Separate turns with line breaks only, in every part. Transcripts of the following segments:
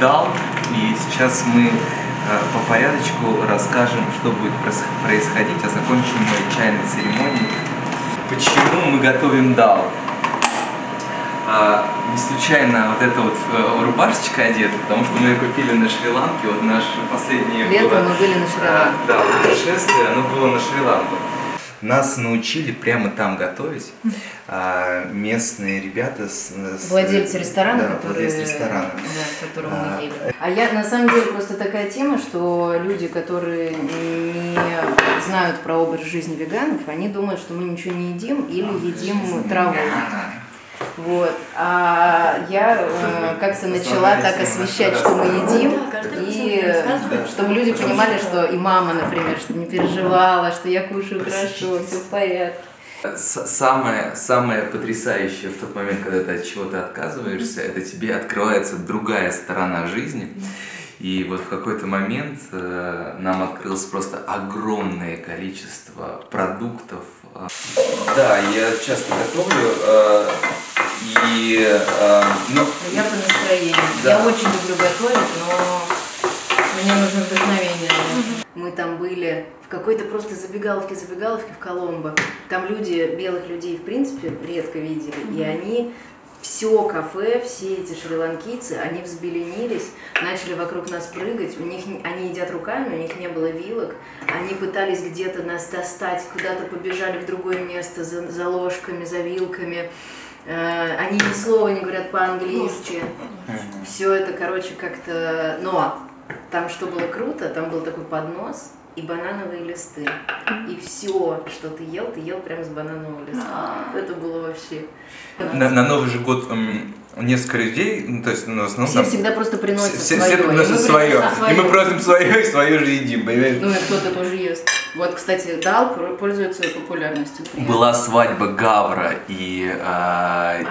дал, и сейчас мы э, по порядочку расскажем, что будет происходить, а закончим мы чайной церемонией. Почему мы готовим дал? А, не случайно вот эта вот э, рубашечка одета, потому что мы ее купили на Шри-Ланке, вот наше последнее
Лето было, мы были на Шри-Ланке.
А, да, путешествие, оно было на Шри-Ланку. Нас научили прямо там готовить а, местные ребята с,
с владельцы ресторана,
да,
которые,
владелец ресторана,
да, которого а, мы ели. А я на самом деле просто такая тема, что люди, которые не знают про образ жизни веганов, они думают, что мы ничего не едим или едим траву. Вот. А я э, как-то начала так освещать, что мы едим, и чтобы люди понимали, что и мама, например, чтобы не переживала, что я кушаю хорошо, все в порядке.
Самое, самое потрясающее в тот момент, когда ты от чего-то отказываешься, это тебе открывается другая сторона жизни. И вот в какой-то момент э, нам открылось просто огромное количество продуктов. Да, я часто готовлю. Э, и, э,
ну, я по настроению. Да. Я очень люблю готовить, но мне нужно вдохновение. Мы там были в какой-то просто забегаловке, забегаловке в Коломбо. Там люди, белых людей, в принципе, редко видели. И они все кафе, все эти шри-ланкийцы, они взбеленились, начали вокруг нас прыгать, у них, они едят руками, у них не было вилок, они пытались где-то нас достать, куда-то побежали в другое место за, за ложками, за вилками. Э, они ни слова не говорят по-английски. Все это, короче, как-то... Но там что было круто, там был такой поднос и банановые листы. И все, что ты ел, ты ел прямо с бананового листа. А. Это было вообще...
На, на Новый же год несколько людей, ну, то есть ну, в
основном... Все там, всегда просто приносят
все,
свое.
Все приносят и свое. свое. И мы просим свое, и свое же едим, понимаете?
Ну и кто-то тоже ест. Вот, кстати, Дал пользуется популярностью.
Приятно. Была свадьба Гавра и, э,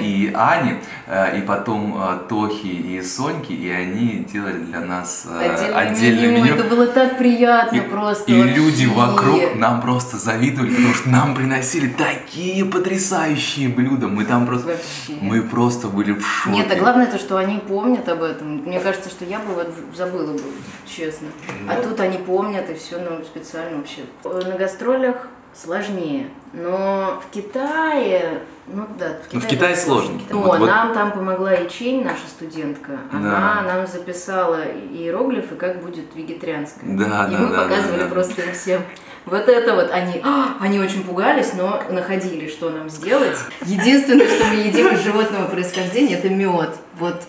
и, и Ани, и потом э, Тохи и Соньки, и они делали для нас э, отдельное, отдельное меню. меню.
Это было так приятно
и,
просто.
И вообще. люди вокруг нам просто завидовали, потому что нам приносили такие потрясающие блюда. Мы там просто... Вообще. Мы просто были в шоке.
Нет, а главное то, что они помнят об этом. Мне кажется, что я бы вот забыла бы, честно. Ну. А тут они помнят и все нам специально вообще. На гастролях сложнее. Но в Китае, ну да,
в Китае, ну, в Китае сложно.
Но вот, нам вот. там помогла Ячень, наша студентка. Она да. нам записала иероглифы, как будет вегетарианское.
Да,
и
да,
мы
да,
показывали
да,
просто им всем. Вот это вот они, а, они очень пугались, но находили, что нам сделать. Единственное, что мы едим из животного происхождения, это мед. Вот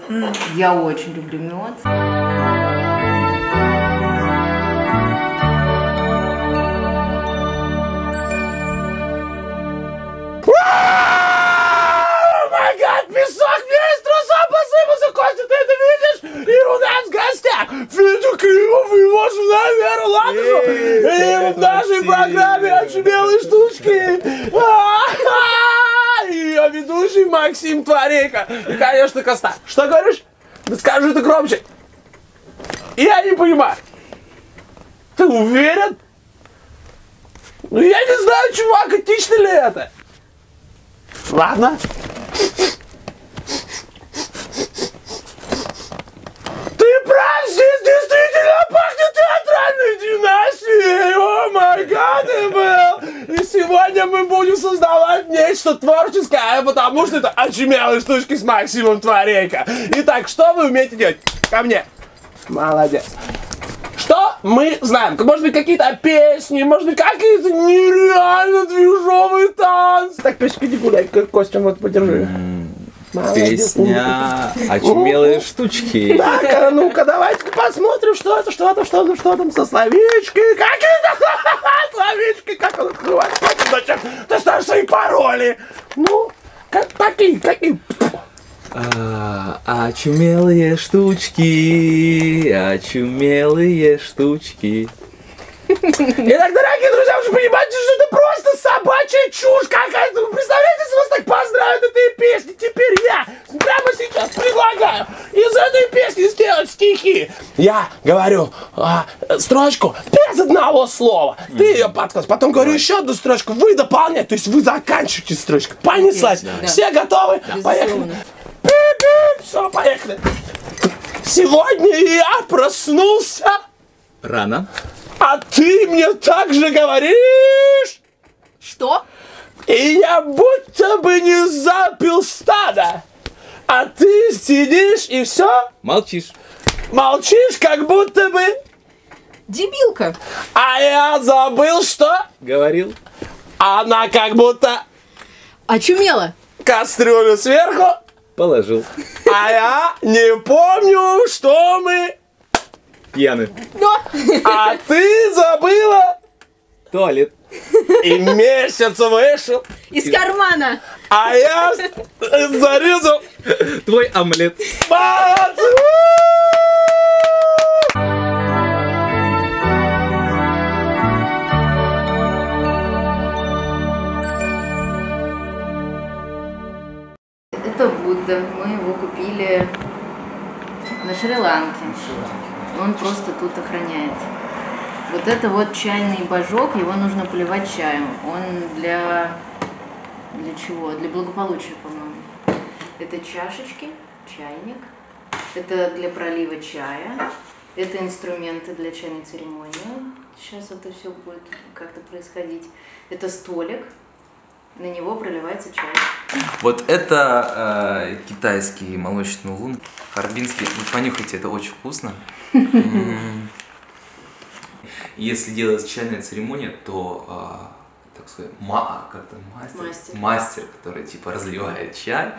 я очень люблю мед.
Творейко. И, конечно, Коста. Что говоришь? Скажи ты громче. Я не понимаю. Ты уверен? Ну, я не знаю, чувак, этично ли это. Ладно. здесь действительно пахнет театральной династией! О май гад, сегодня мы будем создавать нечто творческое, потому что это очумелые штучки с Максимом Творейко. Итак, что вы умеете делать? Ко мне. Молодец. Что мы знаем? Может быть, какие-то песни, может быть, какие-то нереально движовые танцы. Так, песенка, не гуляй, Костя, вот подержи.
Песня «Очумелые штучки».
Так, а ну-ка, давайте посмотрим, что это, что там, что там, что там со словечки. Какие то словечки, как он открывает. Зачем? Ты ставишь свои пароли. Ну, как, какие, какие?
А, очумелые штучки, очумелые штучки.
Итак, дорогие друзья, вы же понимаете, что это просто собачья чушь какая-то. Вы представляете, если вас так поздравят этой песни? Теперь я прямо сейчас предлагаю из этой песни сделать стихи. Я говорю а, строчку без одного слова. Ты ее подказ. Потом говорю еще одну строчку. Вы дополняете. То есть вы заканчиваете строчку. Понеслась. Да. Все готовы? Да. Поехали. Все, поехали. Сегодня я проснулся.
Рано.
А ты мне так же говоришь?
Что?
И я будто бы не запил стада. А ты сидишь и все
Молчишь.
молчишь, как будто бы.
Дебилка.
А я забыл, что
Говорил.
она как будто
Очумела.
кастрюлю сверху,
Положил.
а я не помню, что мы.
Пьяный.
Но.
А ты забыла
Туалет.
и месяц вышел,
Из кармана.
а я зарезал.
Твой омлет.
Молодцы!
Это Будда. Мы его купили на Шри-Ланке. Он просто тут охраняет. Вот это вот чайный божок, его нужно поливать чаем. Он для... Для чего? Для благополучия, по-моему. Это чашечки, чайник. Это для пролива чая. Это инструменты для чайной церемонии. Сейчас это все будет как-то происходить. Это столик. На него проливается чай.
Вот это э, китайский молочный лун. Харбинский. Вы понюхайте, это очень вкусно. Если делать чайная церемония, то, так сказать, ма, как то мастер,
Мастер.
который типа разливает чай,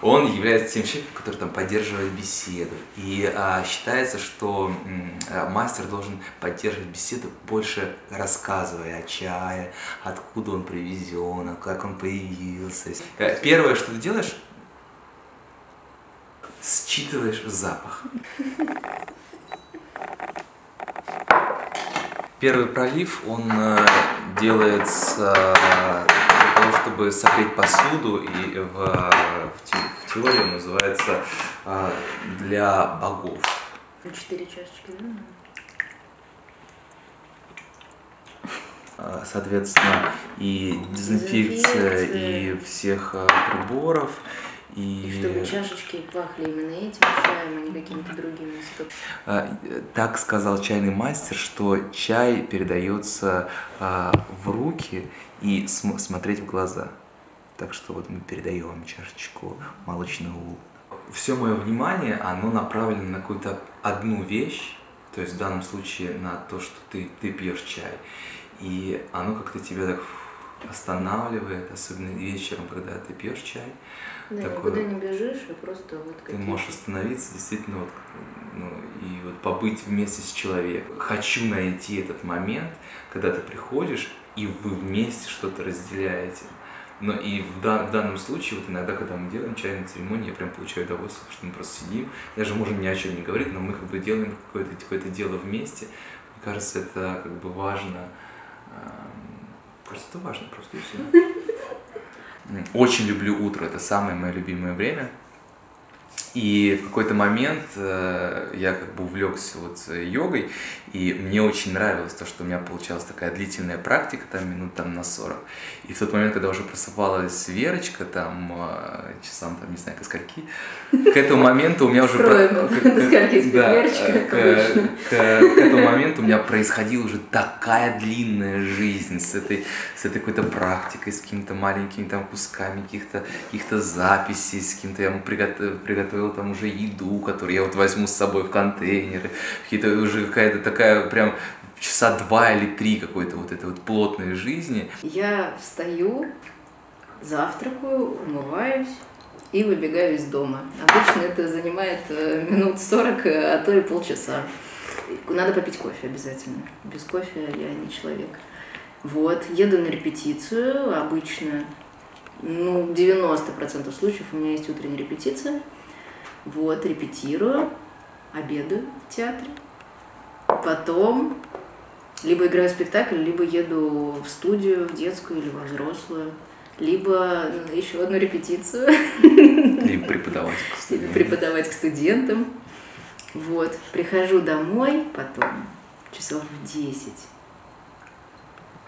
он является тем человеком, который там поддерживает беседу. И а, считается, что а, мастер должен поддерживать беседу, больше рассказывая о чае, откуда он привезен, как он появился. Э, Первое, что ты делаешь, считываешь запах. Первый пролив, он э, делается э, для того, чтобы согреть посуду, и в, в, те- в теории он называется э, для богов.
Четыре чашечки, да?
Соответственно, и дезинфекция,
Дезинфекция.
и всех приборов, и...
И чтобы чашечки пахли именно этим чаем, а не какими-то другими. Стоп.
А, э, Так сказал чайный мастер, что чай передается а, в руки и см- смотреть в глаза. Так что вот мы передаем вам чашечку молочного лука. Все мое внимание, оно направлено на какую-то одну вещь, то есть в данном случае на то, что ты, ты пьешь чай. И оно как-то тебя так останавливает, особенно вечером, когда ты пьешь чай.
Да,
Такое-
никуда не бежишь, а просто вот
Ты можешь остановиться действительно вот, ну, и вот побыть вместе с человеком. Хочу найти этот момент, когда ты приходишь и вы вместе что-то разделяете. Но и в, дан- в данном случае, вот иногда, когда мы делаем чайную церемонию, я прям получаю удовольствие, что мы просто сидим, даже можем ни о чем не говорить, но мы как бы делаем какое-то какое дело вместе. Мне кажется, это как бы важно. эм, Просто это важно просто и все. Очень люблю утро, это самое мое любимое время. И в какой-то момент э, я как бы увлекся вот э, йогой, и мне очень нравилось то, что у меня получалась такая длительная практика, там минут там на 40. И в тот момент, когда уже просыпалась Верочка, там э, часам, там, не знаю, ко скольки, к этому моменту у меня уже... К- этому моменту у меня происходила уже такая длинная жизнь с этой, с этой какой-то практикой, с какими-то маленькими там кусками каких-то каких записей, с кем-то я ему приготовил, приготовил там уже еду, которую я вот возьму с собой в контейнеры, какие-то уже какая-то такая прям часа два или три какой-то вот этой вот плотной жизни.
Я встаю, завтракаю, умываюсь и выбегаю из дома. Обычно это занимает э, минут 40, э, а то и полчаса. Надо попить кофе обязательно. Без кофе я не человек. Вот, еду на репетицию. Обычно, ну, 90% случаев у меня есть утренняя репетиция. Вот, репетирую, обедаю в театре. Потом либо играю спектакль, либо еду в студию, в детскую или во взрослую, либо еще одну репетицию,
Либо преподаватель.
или преподавать к студентам. Вот, прихожу домой потом, часов в 10.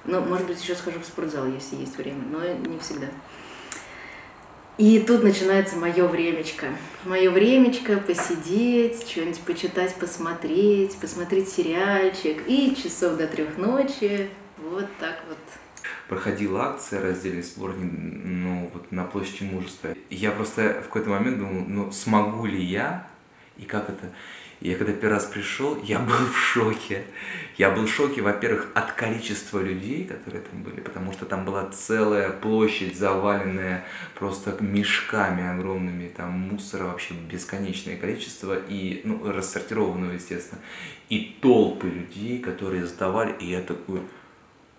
Ну, может быть, еще схожу в спортзал, если есть время, но не всегда. И тут начинается мое времечко. Мое времечко посидеть, что-нибудь почитать, посмотреть, посмотреть сериальчик. И часов до трех ночи. Вот так вот.
Проходила акция раздельный сбор ну, вот на площади мужества. Я просто в какой-то момент думал, ну смогу ли я и как это я когда первый раз пришел, я был в шоке. Я был в шоке, во-первых, от количества людей, которые там были, потому что там была целая площадь, заваленная просто мешками огромными, там мусора вообще бесконечное количество, и, ну, рассортированного, естественно, и толпы людей, которые сдавали, и я такой,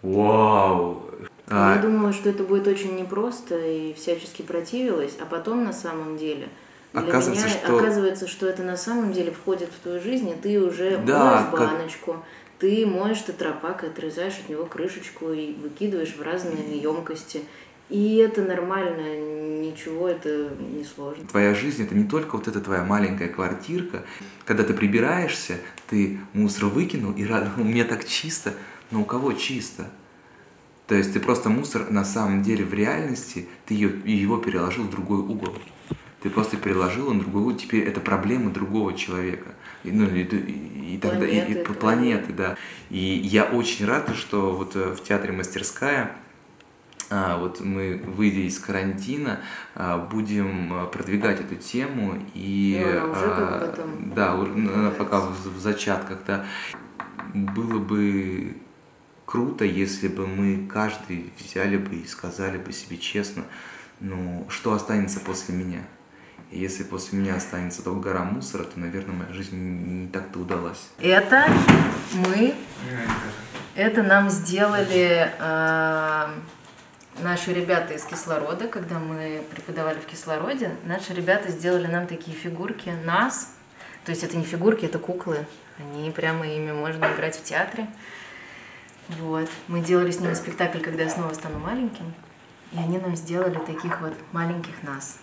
вау!
Я а... думала, что это будет очень непросто, и всячески противилась, а потом на самом деле – для оказывается, меня что... оказывается, что это на самом деле входит в твою жизнь, и ты уже да, моешь баночку, как... ты моешь тетрапак, отрезаешь от него крышечку и выкидываешь в разные емкости. И это нормально, ничего это не сложно.
Твоя жизнь это не только вот эта твоя маленькая квартирка. Когда ты прибираешься, ты мусор выкинул и рад, у меня так чисто, но у кого чисто? То есть ты просто мусор на самом деле в реальности, ты ее, его переложил в другой угол. Ты просто переложил на другого, теперь это проблема другого человека. И, ну, и, и, и тогда планеты, и, и, планеты, да. И я очень рад, что вот э, в театре мастерская а, вот мы, выйдя из карантина, а, будем э, продвигать эту тему и
ну, уже а, потом
да, пока в, в зачатках, да. Было бы круто, если бы мы каждый взяли бы и сказали бы себе честно, ну, что останется после меня. Если после меня останется только гора мусора, то, наверное, моя жизнь не так-то удалась.
Это мы, это нам сделали э, наши ребята из кислорода, когда мы преподавали в кислороде. Наши ребята сделали нам такие фигурки, нас. То есть это не фигурки, это куклы. Они прямо ими можно играть в театре. Вот. Мы делали с ними спектакль, когда я снова стану маленьким. И они нам сделали таких вот маленьких нас.